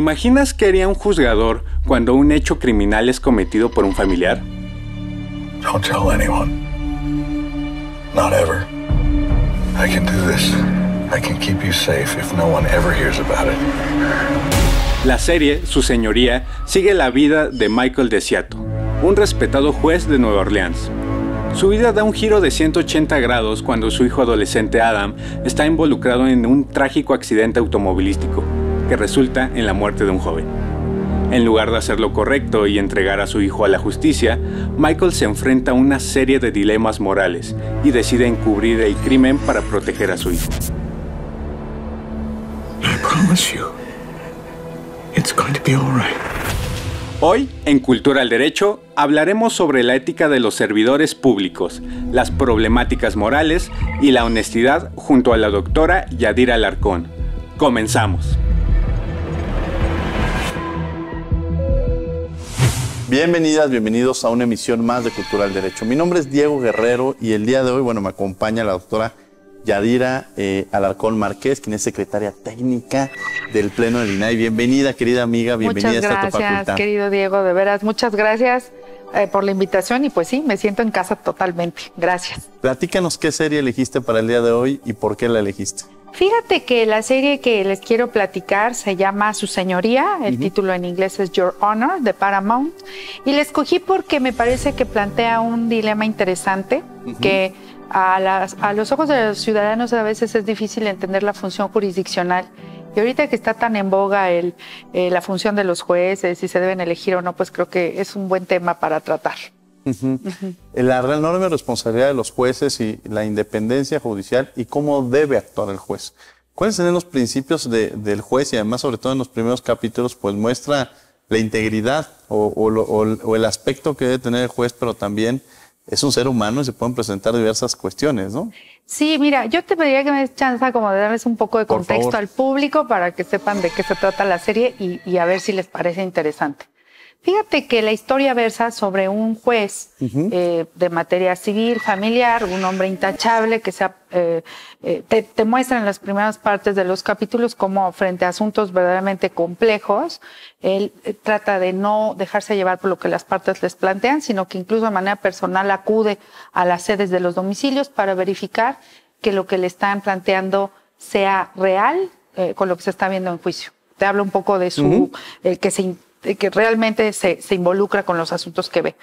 ¿Te imaginas qué haría un juzgador cuando un hecho criminal es cometido por un familiar? Don't tell anyone. Not ever. I can do this. I can keep you safe if no one ever hears about it. La serie, Su Señoría, sigue la vida de Michael Desiato, un respetado juez de Nueva Orleans. Su vida da un giro de 180 grados cuando su hijo adolescente Adam está involucrado en un trágico accidente automovilístico que resulta en la muerte de un joven. En lugar de hacer lo correcto y entregar a su hijo a la justicia, Michael se enfrenta a una serie de dilemas morales y decide encubrir el crimen para proteger a su hijo. Hoy, en Cultura al Derecho, hablaremos sobre la ética de los servidores públicos, las problemáticas morales y la honestidad junto a la doctora Yadira Alarcón. Comenzamos. Bienvenidas, bienvenidos a una emisión más de Cultura al Derecho. Mi nombre es Diego Guerrero y el día de hoy, bueno, me acompaña la doctora Yadira eh, Alarcón Márquez, quien es secretaria técnica del Pleno del INAI. Bienvenida, querida amiga, bienvenida muchas a esta tu gracias, facultad. querido Diego, de veras, muchas gracias eh, por la invitación y pues sí, me siento en casa totalmente. Gracias. Platícanos qué serie elegiste para el día de hoy y por qué la elegiste. Fíjate que la serie que les quiero platicar se llama Su Señoría, el título en inglés es Your Honor de Paramount, y la escogí porque me parece que plantea un dilema interesante que a, las- a los ojos de los ciudadanos a veces es difícil entender la función jurisdiccional. Y ahorita que está tan en boga el, eh, la función de los jueces, si se deben elegir o no, pues creo que es un buen tema para tratar. La enorme responsabilidad de los jueces y la independencia judicial y cómo debe actuar el juez. ¿Cuáles son los principios de- del juez? Y además, sobre todo en los primeros capítulos, pues muestra la integridad o, o lo- o- o el aspecto que debe tener el juez, pero también es un ser humano y se pueden presentar diversas cuestiones, ¿no? Sí, mira, yo te pediría que me des chance como de darles un poco de Por contexto favor. al público para que sepan de qué se trata la serie y, y a ver si les parece interesante. Fíjate que la historia versa sobre un juez eh, de materia civil, familiar, un hombre intachable que se ha, eh, eh, te, te muestra en las primeras partes de los capítulos cómo frente a asuntos verdaderamente complejos, él trata de no dejarse llevar por lo que las partes les plantean, sino que incluso de manera personal acude a las sedes de los domicilios para verificar que lo que le están planteando sea real con lo que se está viendo en juicio. Te hablo un poco de su, eh, que, se, que realmente se, se involucra con los asuntos que ve.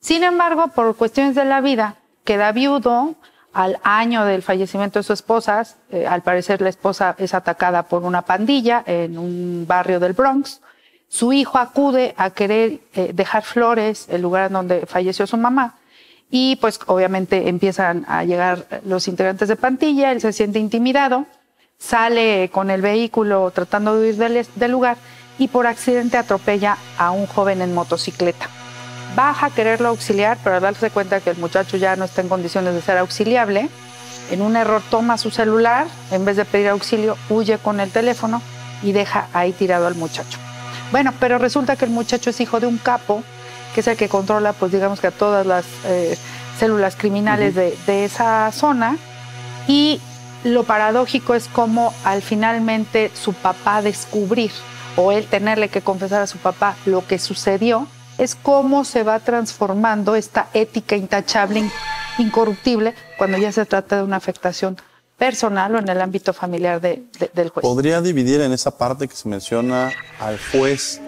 Sin embargo, por cuestiones de la vida, queda viudo al año del fallecimiento de su esposa. eh, al parecer la esposa es atacada por una pandilla en un barrio del Bronx. Su hijo acude a querer eh, dejar flores, el lugar donde falleció su mamá. Y pues obviamente empiezan a llegar los integrantes de Pantilla, él se siente intimidado, sale con el vehículo tratando de huir del, del lugar y por accidente atropella a un joven en motocicleta. Baja a quererlo auxiliar, pero al darse cuenta que el muchacho ya no está en condiciones de ser auxiliable, en un error toma su celular, en vez de pedir auxilio, huye con el teléfono y deja ahí tirado al muchacho. Bueno, pero resulta que el muchacho es hijo de un capo, que es el que controla, pues digamos que a todas las eh, células criminales de, de esa zona. Y lo paradójico es como al finalmente su papá descubrir o él tenerle que confesar a su papá lo que sucedió, es cómo se va transformando esta ética intachable, in- incorruptible, cuando ya se trata de una afectación personal o en el ámbito familiar de- de- del juez. ¿Podría dividir en esa parte que se menciona al juez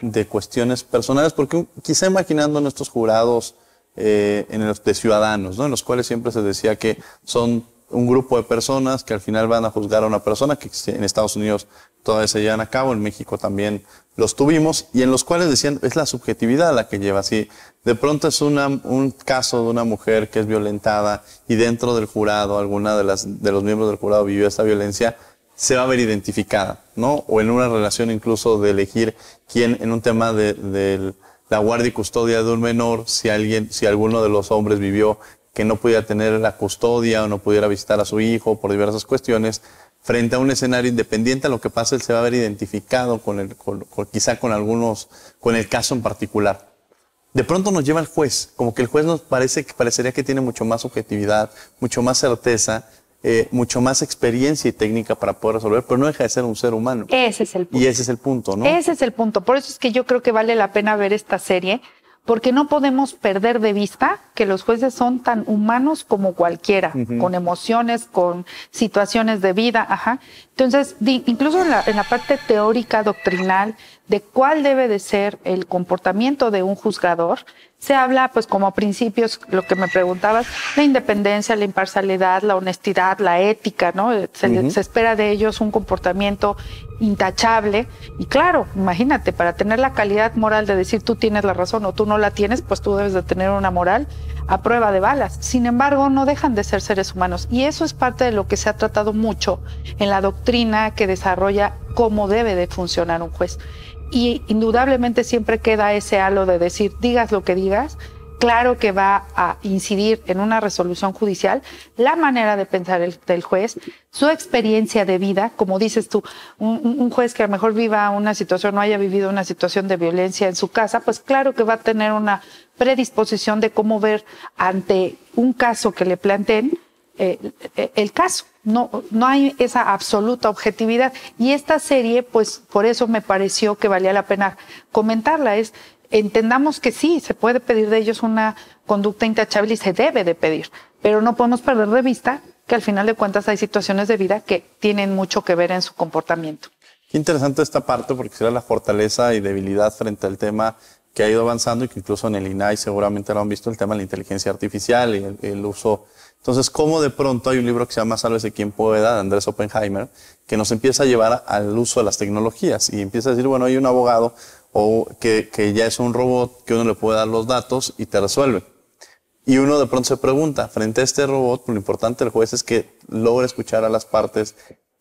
de cuestiones personales? Porque quizá imaginando nuestros jurados eh, de ciudadanos, ¿no? en los cuales siempre se decía que son un grupo de personas que al final van a juzgar a una persona, que en Estados Unidos todavía se llevan a cabo, en México también los tuvimos, y en los cuales decían, es la subjetividad la que lleva. Si de pronto es una, un caso de una mujer que es violentada y dentro del jurado, alguna de, las, de los miembros del jurado vivió esta violencia, se va a ver identificada, ¿no? O en una relación incluso de elegir quién, en un tema de, de la guardia y custodia de un menor, si alguien, si alguno de los hombres vivió que no pudiera tener la custodia o no pudiera visitar a su hijo por diversas cuestiones, frente a un escenario independiente, a lo que pasa, él se va a ver identificado con el, con- con- quizá con algunos, con el caso en particular. De pronto nos lleva el juez, como que el juez nos parece que parecería que tiene mucho más objetividad, mucho más certeza, eh, mucho más experiencia y técnica para poder resolver, pero no deja de ser un ser humano. Ese es el punto. Y ese es el punto, ¿no? Ese es el punto. Por eso es que yo creo que vale la pena ver esta serie, porque no podemos perder de vista que los jueces son tan humanos como cualquiera, con emociones, con situaciones de vida, ajá. Entonces, incluso en la, en la, parte teórica, doctrinal, de cuál debe de ser el comportamiento de un juzgador, se habla, pues como principios, lo que me preguntabas, la independencia, la imparcialidad, la honestidad, la ética, ¿no? Se, se, espera de ellos un comportamiento intachable. Y claro, imagínate, para tener la calidad moral de decir tú tienes la razón o tú no la tienes, pues tú debes de tener una moral a prueba de balas. Sin embargo, no dejan de ser seres humanos. Y eso es parte de lo que se ha tratado mucho en la doctrina que desarrolla cómo debe de funcionar un juez y indudablemente siempre queda ese halo de decir, digas lo que digas, claro que va a incidir en una resolución judicial la manera de pensar el, del juez, su experiencia de vida, como dices tú, un, juez que a lo mejor viva una situación, no haya vivido una situación de violencia en su casa, pues claro que va a tener una predisposición de cómo ver ante un caso que le planteen eh, el caso. No, no hay esa absoluta objetividad. Y esta serie, pues por eso me pareció que valía la pena comentarla. Es, entendamos que sí, se puede pedir de ellos una conducta intachable y se debe de pedir, pero no podemos perder de vista que al final de cuentas hay situaciones de vida que tienen mucho que ver en su comportamiento. Qué interesante esta parte porque será la fortaleza y debilidad frente al tema que ha ido avanzando y que incluso en el INAI seguramente lo han visto, el tema de la inteligencia artificial y el uso entonces, ¿cómo de pronto hay un libro que se llama Sálvese quien pueda, de Andrés Oppenheimer, que nos empieza a llevar al uso de las tecnologías y empieza a decir, bueno, hay un abogado o que, que ya es un robot que uno le puede dar los datos y te resuelve. Y uno de pronto se pregunta, frente a este robot, lo importante del juez es que logra escuchar a las partes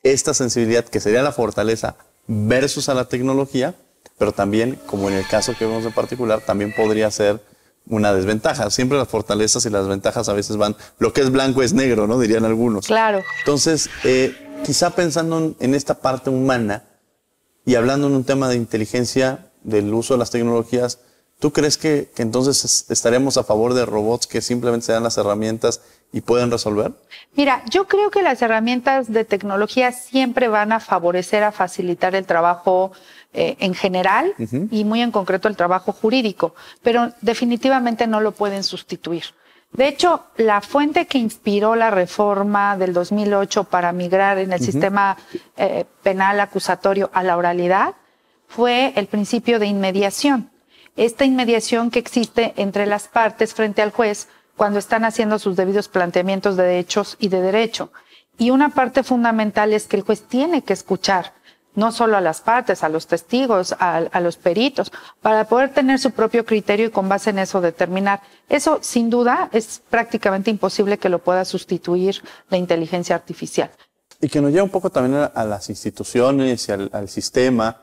esta sensibilidad que sería la fortaleza versus a la tecnología, pero también, como en el caso que vemos en particular, también podría ser una desventaja. Siempre las fortalezas y las desventajas a veces van, lo que es blanco es negro, ¿no? Dirían algunos. Claro. Entonces, eh, quizá pensando en, esta parte humana y hablando en un tema de inteligencia, del uso de las tecnologías, ¿tú crees que, que entonces estaremos a favor de robots que simplemente se dan las herramientas y pueden resolver? Mira, yo creo que las herramientas de tecnología siempre van a favorecer, a facilitar el trabajo eh, en general y muy en concreto el trabajo jurídico, pero definitivamente no lo pueden sustituir. De hecho, la fuente que inspiró la reforma del 2008 para migrar en el sistema eh, penal acusatorio a la oralidad fue el principio de inmediación. Esta inmediación que existe entre las partes frente al juez cuando están haciendo sus debidos planteamientos de hechos y de derecho. Y una parte fundamental es que el juez tiene que escuchar no solo a las partes, a los testigos, a, los peritos, para poder tener su propio criterio y con base en eso determinar. Eso, sin duda, es prácticamente imposible que lo pueda sustituir la inteligencia artificial. Y que nos lleva un poco también a, las instituciones y al, sistema,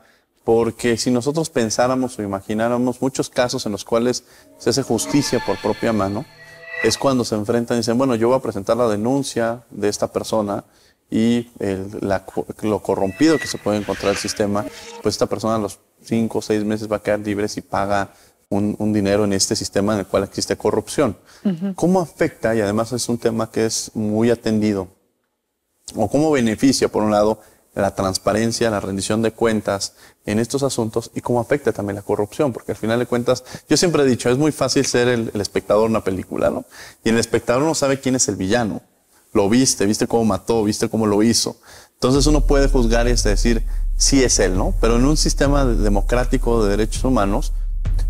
porque si nosotros pensáramos o imagináramos muchos casos en los cuales se hace justicia por propia mano, es cuando se enfrentan y dicen, bueno, yo voy a presentar la denuncia de esta persona, y lo corrompido que se puede encontrar el sistema, pues esta persona a los cinco o seis meses va a quedar libre si paga un, dinero en este sistema en el cual existe corrupción. ¿Cómo afecta, y además es un tema que es muy atendido, o cómo beneficia, por un lado, la transparencia, la rendición de cuentas en estos asuntos y cómo afecta también la corrupción, porque al final de cuentas, yo siempre he dicho, es muy fácil ser el, espectador de una película, ¿no? Y el espectador no sabe quién es el villano lo viste, viste cómo mató, viste cómo lo hizo. Entonces uno puede juzgar y decir, sí es él, ¿no? Pero en un sistema democrático de derechos humanos,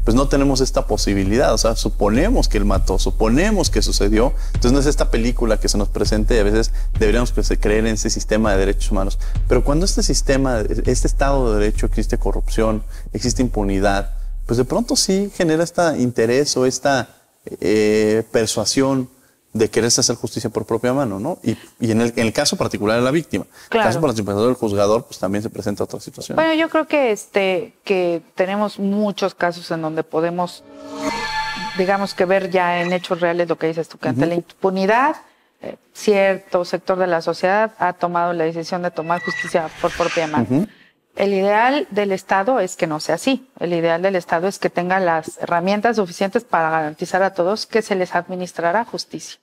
pues no tenemos esta posibilidad. O sea, suponemos que él mató, suponemos que sucedió. Entonces no es esta película que se nos presente y a veces deberíamos pues, creer en ese sistema de derechos humanos. Pero cuando este sistema, este Estado de Derecho existe corrupción, existe impunidad, pues de pronto sí genera este interés o esta eh, persuasión de quererse hacer justicia por propia mano, ¿no? Y, en, el, caso particular de la víctima. En el caso particular del juzgador, pues también se presenta otra situación. Bueno, yo creo que, este, que tenemos muchos casos en donde podemos, digamos que ver ya en hechos reales lo que dices tú, que ante la impunidad, eh, cierto sector de la sociedad ha tomado la decisión de tomar justicia por propia mano. El ideal del Estado es que no sea así. El ideal del Estado es que tenga las herramientas suficientes para garantizar a todos que se les administrará justicia.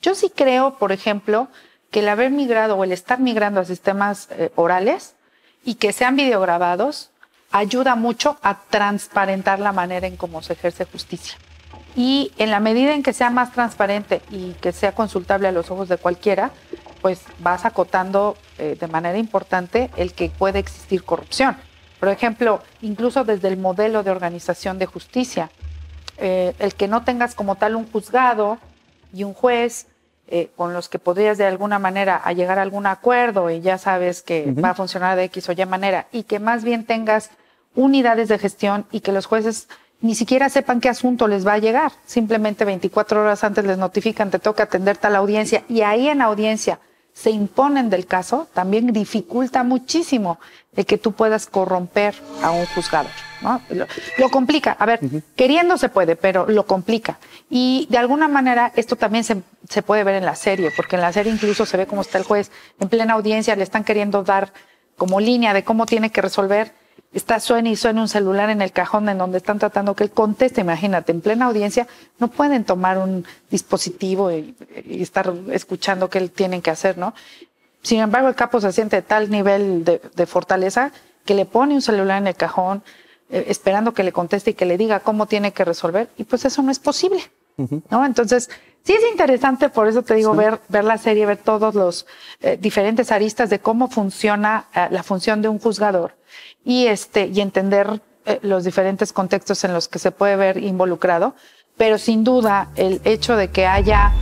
Yo sí creo, por ejemplo, que el haber migrado o el estar migrando a sistemas eh, orales y que sean videograbados ayuda mucho a transparentar la manera en cómo se ejerce justicia. Y en la medida en que sea más transparente y que sea consultable a los ojos de cualquiera, pues vas acotando eh, de manera importante el que puede existir corrupción. Por ejemplo, incluso desde el modelo de organización de justicia, eh, el que no tengas como tal un juzgado y un juez eh, con los que podrías de alguna manera llegar a algún acuerdo y ya sabes que va a funcionar de X o Y manera, y que más bien tengas unidades de gestión y que los jueces ni siquiera sepan qué asunto les va a llegar. Simplemente 24 horas antes les notifican, te toca atender tal audiencia y ahí en audiencia se imponen del caso, también dificulta muchísimo el que tú puedas corromper a un juzgador. ¿no? Lo, complica. A ver, queriendo se puede, pero lo complica. Y de alguna manera esto también se, se puede ver en la serie, porque en la serie incluso se ve cómo está el juez en plena audiencia, le están queriendo dar como línea de cómo tiene que resolver está suena y suena un celular en el cajón en donde están tratando que él conteste, imagínate, en plena audiencia, no pueden tomar un dispositivo y, estar escuchando qué tienen que hacer, ¿no? Sin embargo, el capo se siente de tal nivel de, fortaleza que le pone un celular en el cajón, eh, esperando que le conteste y que le diga cómo tiene que resolver, y pues eso no es posible, ¿no? Entonces, sí es interesante, por eso te digo, ver, ver la serie, ver todos los eh, diferentes aristas de cómo funciona eh, la función de un juzgador y, este, y entender eh, los diferentes contextos en los que se puede ver involucrado. Pero sin duda, el hecho de que haya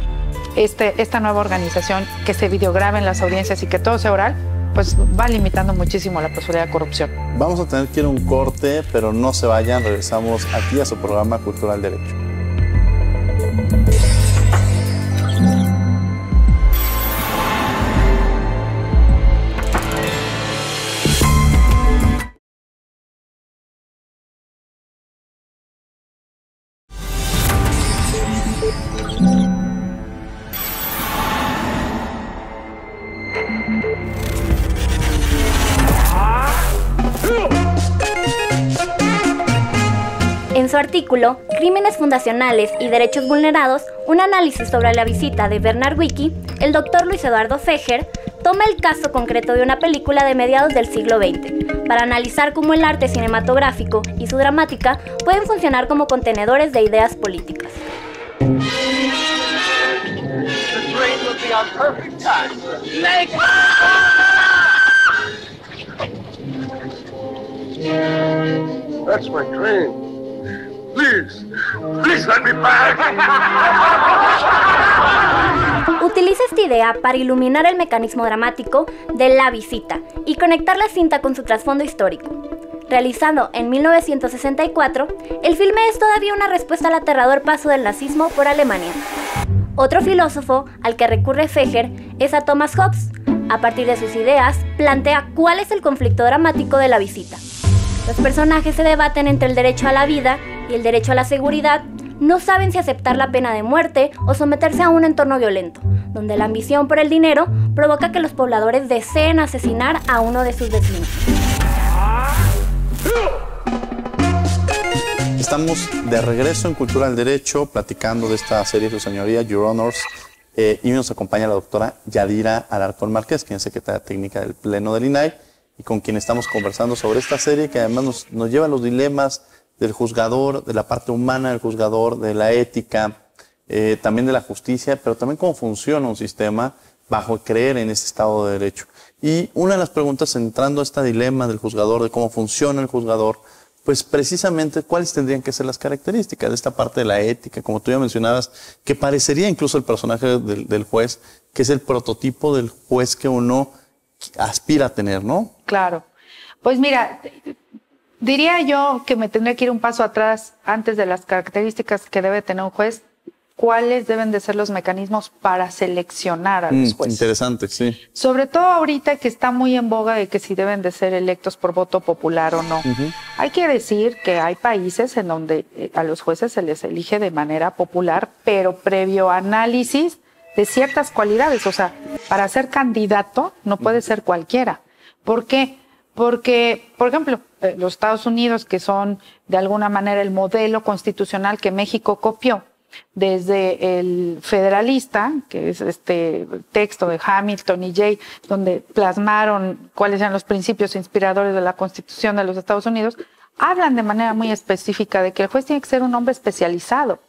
este, esta nueva organización, que se videograben las audiencias y que todo sea oral, pues va limitando muchísimo la posibilidad de corrupción. Vamos a tener que ir a un corte, pero no se vayan, regresamos aquí a su programa Cultural Derecho. Su artículo Crímenes Fundacionales y Derechos Vulnerados, un análisis sobre la visita de Bernard Wiki, el doctor Luis Eduardo Fejer toma el caso concreto de una película de mediados del siglo XX para analizar cómo el arte cinematográfico y su dramática pueden funcionar como contenedores de ideas políticas. Utiliza esta idea para iluminar el mecanismo dramático de la visita y conectar la cinta con su trasfondo histórico. Realizado en 1964, el filme es todavía una respuesta al aterrador paso del nazismo por Alemania. Otro filósofo al que recurre Feger es a Thomas Hobbes. A partir de sus ideas, plantea cuál es el conflicto dramático de la visita. Los personajes se debaten entre el derecho a la vida y el derecho a la seguridad, no saben si aceptar la pena de muerte o someterse a un entorno violento, donde la ambición por el dinero provoca que los pobladores deseen asesinar a uno de sus vecinos. Estamos de regreso en Cultura del Derecho, platicando de esta serie, Su Señoría, Your Honors, eh, y nos acompaña la doctora Yadira Alarcón Márquez, quien es secretaria técnica del Pleno del INAI, y con quien estamos conversando sobre esta serie que además nos, nos lleva a los dilemas del juzgador, de la parte humana del juzgador, de la ética, eh, también de la justicia, pero también cómo funciona un sistema bajo creer en ese Estado de Derecho. Y una de las preguntas, entrando a este dilema del juzgador, de cómo funciona el juzgador, pues precisamente cuáles tendrían que ser las características de esta parte de la ética, como tú ya mencionabas, que parecería incluso el personaje del, del juez, que es el prototipo del juez que uno aspira a tener, ¿no? Claro. Pues mira, Diría yo que me tendría que ir un paso atrás antes de las características que debe tener un juez. ¿Cuáles deben de ser los mecanismos para seleccionar a los mm, jueces? Interesante, sí. Sobre todo ahorita que está muy en boga de que si deben de ser electos por voto popular o no. Hay que decir que hay países en donde eh, a los jueces se les elige de manera popular, pero previo análisis de ciertas cualidades. O sea, para ser candidato no puede ser cualquiera. ¿Por qué? Porque, por ejemplo, eh, los Estados Unidos, que son de alguna manera el modelo constitucional que México copió, desde el federalista, que es este texto de Hamilton y Jay, donde plasmaron cuáles eran los principios inspiradores de la Constitución de los Estados Unidos, hablan de manera muy específica de que el juez tiene que ser un hombre especializado,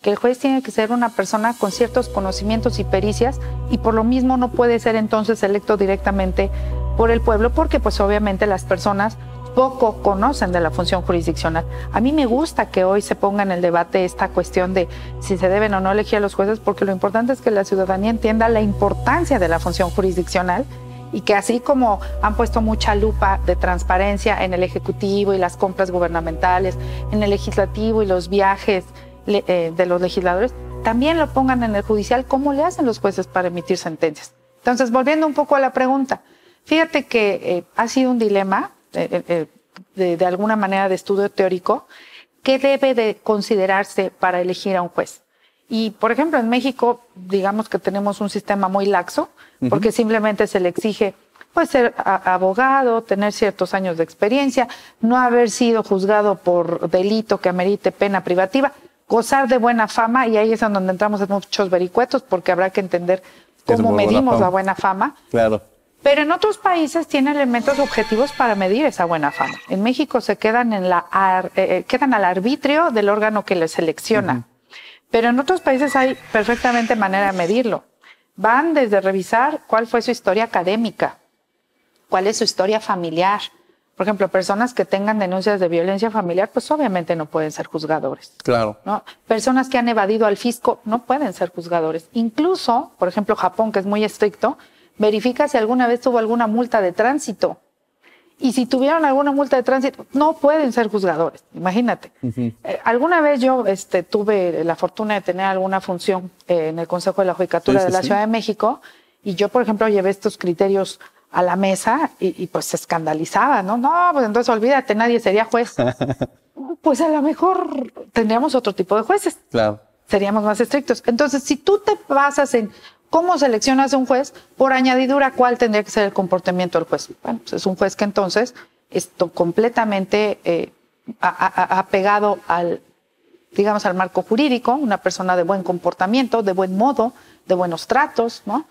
que el juez tiene que ser una persona con ciertos conocimientos y pericias y por lo mismo no puede ser entonces electo directamente por el pueblo porque pues obviamente las personas poco conocen de la función jurisdiccional. A mí me gusta que hoy se ponga en el debate esta cuestión de si se deben o no elegir a los jueces, porque lo importante es que la ciudadanía entienda la importancia de la función jurisdiccional y que así como han puesto mucha lupa de transparencia en el Ejecutivo y las compras gubernamentales, en el Legislativo y los viajes eh, de los legisladores, también lo pongan en el judicial, cómo le hacen los jueces para emitir sentencias. Entonces, volviendo un poco a la pregunta, fíjate que eh, ha sido un dilema eh, eh, de, de, alguna manera de estudio teórico, ¿qué debe de considerarse para elegir a un juez? Y, por ejemplo, en México, digamos que tenemos un sistema muy laxo, porque simplemente se le exige pues ser abogado, tener ciertos años de experiencia, no haber sido juzgado por delito que amerite pena privativa, gozar de buena fama, y ahí es en donde entramos en muchos vericuetos, porque habrá que entender cómo medimos la buena fama. Claro. Pero en otros países tiene elementos objetivos para medir esa buena fama. En México se quedan, en la eh, eh, quedan al arbitrio del órgano que les selecciona. Pero en otros países hay perfectamente manera de medirlo. Van desde revisar cuál fue su historia académica, cuál es su historia familiar. Por ejemplo, personas que tengan denuncias de violencia familiar, pues obviamente no pueden ser juzgadores. Claro. ¿no? Personas que han evadido al fisco no pueden ser juzgadores. Incluso, por ejemplo, Japón, que es muy estricto, verifica si alguna vez tuvo alguna multa de tránsito. Y si tuvieron alguna multa de tránsito, no pueden ser juzgadores, imagínate. Eh, alguna vez yo este, tuve la fortuna de tener alguna función eh, en el Consejo de la Judicatura de la Ciudad de México y yo, por ejemplo, llevé estos criterios a la mesa y, pues se escandalizaba, ¿no? No, pues entonces olvídate, nadie sería juez. pues a lo mejor tendríamos otro tipo de jueces. Claro. Seríamos más estrictos. Entonces, si tú te basas en ¿Cómo seleccionas a un juez? Por añadidura, ¿cuál tendría que ser el comportamiento del juez? Bueno, pues es un juez que entonces está completamente eh, apegado al, digamos, al marco jurídico, una persona de buen comportamiento, de buen modo, de buenos tratos, ¿no?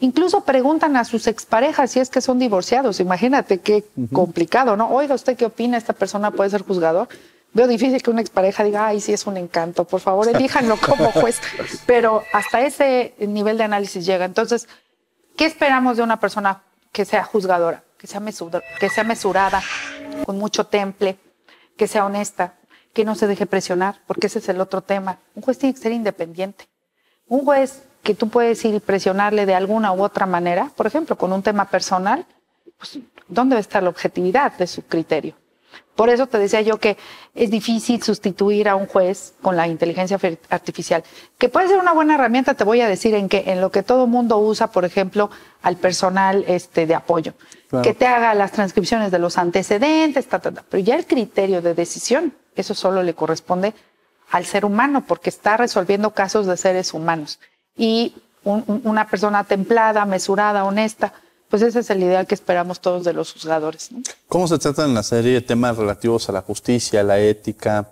Incluso preguntan a sus exparejas si es que son divorciados. Imagínate qué complicado, ¿no? Oiga, ¿usted qué opina? ¿Esta persona puede ser juzgador? Veo difícil que una expareja diga, ay, sí es un encanto, por favor, elíjanlo como juez. Pero hasta ese nivel de análisis llega. Entonces, ¿qué esperamos de una persona que sea juzgadora? Que sea, que sea mesurada, con mucho temple, que sea honesta, que no se deje presionar, porque ese es el otro tema. Un juez tiene que ser independiente. Un juez que tú puedes ir y presionarle de alguna u otra manera, por ejemplo, con un tema personal, pues, ¿dónde va a estar la objetividad de su criterio? Por eso te decía yo que es difícil sustituir a un juez con la inteligencia artificial, que puede ser una buena herramienta, te voy a decir en que en lo que todo mundo usa, por ejemplo, al personal este de apoyo, que te haga las transcripciones de los antecedentes, pero ya el criterio de decisión, eso solo le corresponde al ser humano, porque está resolviendo casos de seres humanos. Y una persona templada, mesurada, honesta, pues ese es el ideal que esperamos todos de los juzgadores. ¿Cómo se tratan en la serie temas relativos a la justicia, la ética,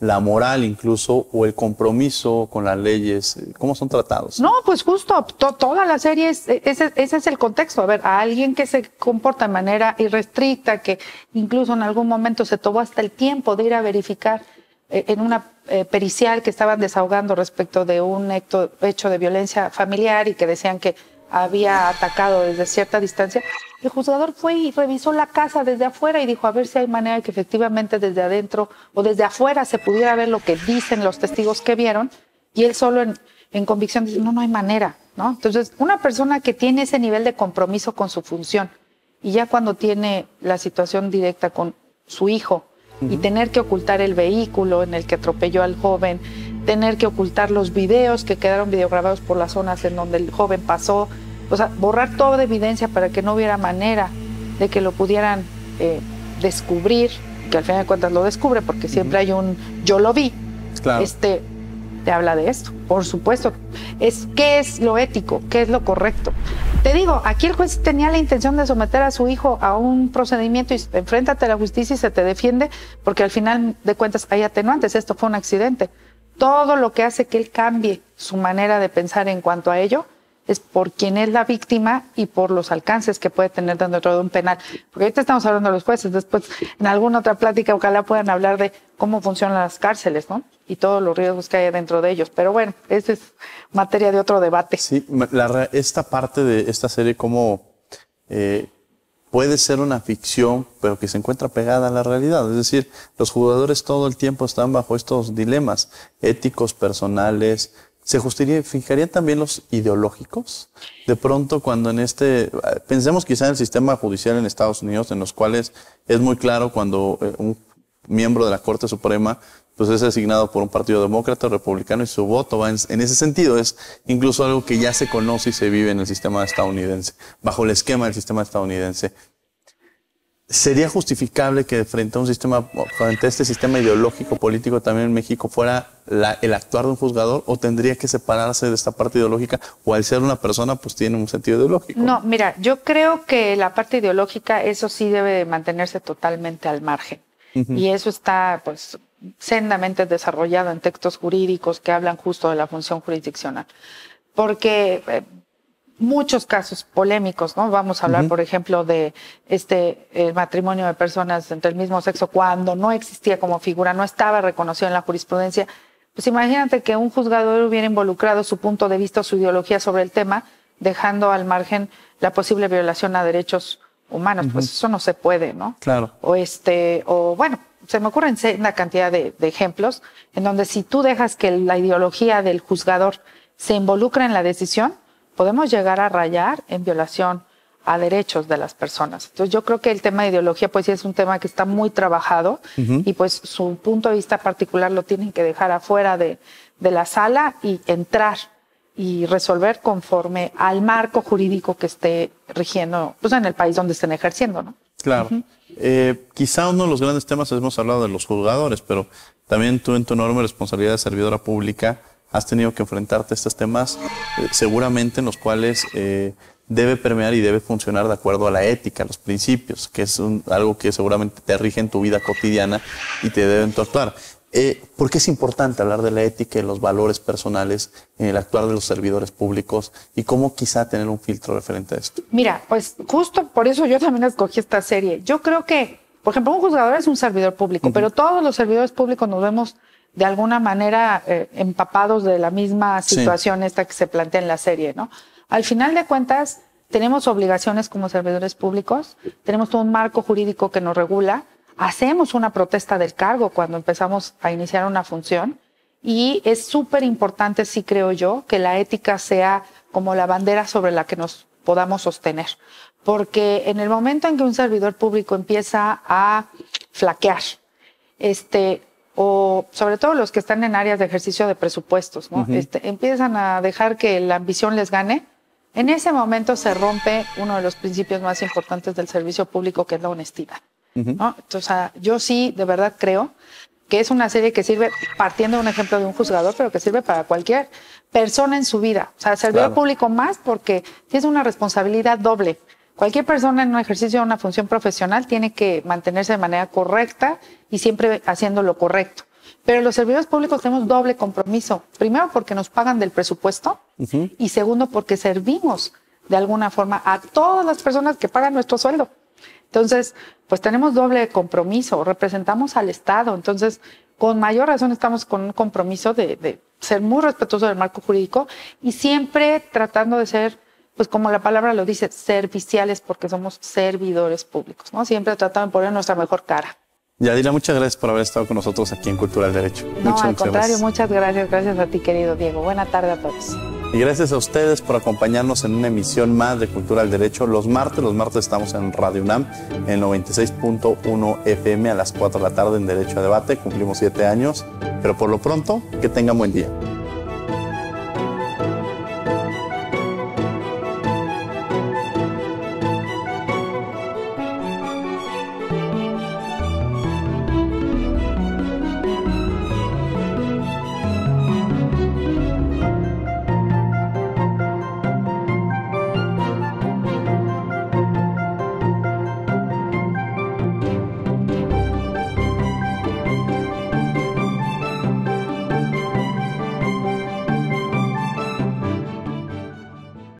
la moral incluso, o el compromiso con las leyes? ¿Cómo son tratados? No, pues justo, toda la serie, es, ese, ese, es el contexto. A ver, a alguien que se comporta de manera irrestricta, que incluso en algún momento se tomó hasta el tiempo de ir a verificar eh, en una eh, pericial que estaban desahogando respecto de un hecho de violencia familiar y que decían que había atacado desde cierta distancia, el juzgador fue y revisó la casa desde afuera y dijo a ver si hay manera de que efectivamente desde adentro o desde afuera se pudiera ver lo que dicen los testigos que vieron y él solo en, convicción dice, no, no hay manera, ¿no? Entonces, una persona que tiene ese nivel de compromiso con su función y ya cuando tiene la situación directa con su hijo y tener que ocultar el vehículo en el que atropelló al joven, tener que ocultar los videos que quedaron videograbados por las zonas en donde el joven pasó, o sea, borrar toda evidencia para que no hubiera manera de que lo pudieran eh, descubrir, que al final de cuentas lo descubre porque siempre hay un yo lo vi. Este te habla de esto, por supuesto. Es qué es lo ético, qué es lo correcto. Te digo, aquí el juez tenía la intención de someter a su hijo a un procedimiento y enfréntate a la justicia y se te defiende porque al final de cuentas hay atenuantes. Esto fue un accidente todo lo que hace que él cambie su manera de pensar en cuanto a ello es por quién es la víctima y por los alcances que puede tener dentro de un penal. Porque ahorita estamos hablando de los jueces, después en alguna otra plática ojalá puedan hablar de cómo funcionan las cárceles, ¿no? Y todos los riesgos que hay dentro de ellos. Pero bueno, esa es materia de otro debate. Sí, esta parte de esta serie, cómo eh, puede ser una ficción, pero que se encuentra pegada a la realidad. Es decir, los jugadores todo el tiempo están bajo estos dilemas éticos, personales. ¿Se justificarían también los ideológicos? De pronto, cuando en este, pensemos quizá en el sistema judicial en Estados Unidos, en los cuales es muy claro cuando eh, un miembro de la Corte Suprema pues es asignado por un partido demócrata o republicano y su voto va en, en, ese sentido. Es incluso algo que ya se conoce y se vive en el sistema estadounidense, bajo el esquema del sistema estadounidense. ¿Sería justificable que frente a un sistema, frente a este sistema ideológico político también en México fuera la, el actuar de un juzgador o tendría que separarse de esta parte ideológica o al ser una persona pues tiene un sentido ideológico? No, mira, yo creo que la parte ideológica eso sí debe mantenerse totalmente al margen. Y eso está pues sendamente desarrollado en textos jurídicos que hablan justo de la función jurisdiccional. Porque eh, muchos casos polémicos, ¿no? Vamos a hablar, por ejemplo, de este el matrimonio de personas entre el mismo sexo cuando no existía como figura, no estaba reconocido en la jurisprudencia. Pues imagínate que un juzgador hubiera involucrado su punto de vista o su ideología sobre el tema, dejando al margen la posible violación a derechos humanos. Pues eso no se puede, ¿no? Claro. O este, o bueno, se me ocurren una cantidad de, ejemplos en donde si tú dejas que la ideología del juzgador se involucre en la decisión, podemos llegar a rayar en violación a derechos de las personas. Entonces yo creo que el tema de ideología pues sí es un tema que está muy trabajado y pues su punto de vista particular lo tienen que dejar afuera de, de la sala y entrar y resolver conforme al marco jurídico que esté rigiendo pues en el país donde estén ejerciendo, ¿no? Claro. Eh, quizá uno de los grandes temas, hemos hablado de los juzgadores, pero también tú en tu enorme responsabilidad de servidora pública has tenido que enfrentarte a estos temas, eh, seguramente en los cuales eh, debe permear y debe funcionar de acuerdo a la ética, a los principios, que es algo que seguramente te rige en tu vida cotidiana y te deben actuar. Eh, ¿Por qué es importante hablar de la ética y los valores personales en el actuar de los servidores públicos y cómo quizá tener un filtro referente a esto? Mira, pues justo por eso yo también escogí esta serie. Yo creo que, por ejemplo, un juzgador es un servidor público, pero todos los servidores públicos nos vemos de alguna manera eh, empapados de la misma situación esta que se plantea en la serie, ¿no? Al final de cuentas, tenemos obligaciones como servidores públicos, tenemos todo un marco jurídico que nos regula, hacemos una protesta del cargo cuando empezamos a iniciar una función y es súper importante, sí creo yo, que la ética sea como la bandera sobre la que nos podamos sostener. Porque en el momento en que un servidor público empieza a flaquear, este, o sobre todo los que están en áreas de ejercicio de presupuestos, ¿no? este, empiezan a dejar que la ambición les gane, en ese momento se rompe uno de los principios más importantes del servicio público, que es la honestidad. Entonces, yo sí, de verdad creo que es una serie que sirve, partiendo de un ejemplo de un juzgador, pero que sirve para cualquier persona en su vida. O sea, servidor público más porque tienes una responsabilidad doble. Cualquier persona en un ejercicio de una función profesional tiene que mantenerse de manera correcta y siempre haciendo lo correcto. Pero los servidores públicos tenemos doble compromiso. Primero porque nos pagan del presupuesto y segundo porque servimos de alguna forma a todas las personas que pagan nuestro sueldo. Entonces, pues tenemos doble compromiso, representamos al Estado, entonces con mayor razón estamos con un compromiso de, ser muy respetuoso del marco jurídico y siempre tratando de ser, pues como la palabra lo dice, serviciales porque somos servidores públicos, ¿no? Siempre tratando de poner nuestra mejor cara. Yadira, muchas gracias por haber estado con nosotros aquí en Cultura del Derecho. No, al contrario, muchas gracias. Gracias a ti, querido Diego. Buena tarde a todos. Y gracias a ustedes por acompañarnos en una emisión más de Cultura del Derecho. Los martes, los martes estamos en Radio UNAM, en 96.1 FM a las 4 de la tarde en Derecho a Debate. Cumplimos siete años, pero por lo pronto, que tengan buen día.